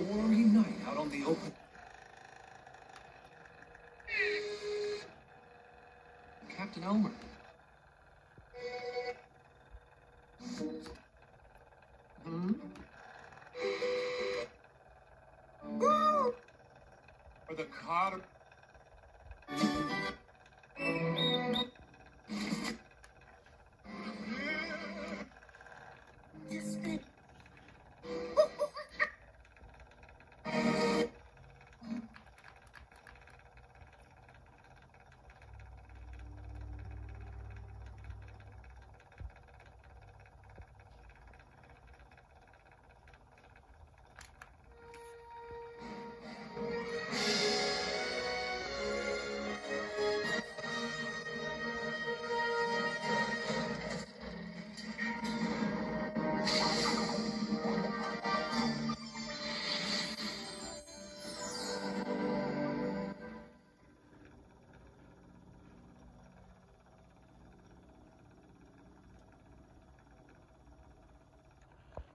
stormy night out on the open. Captain Elmer. Hmm? Or the car.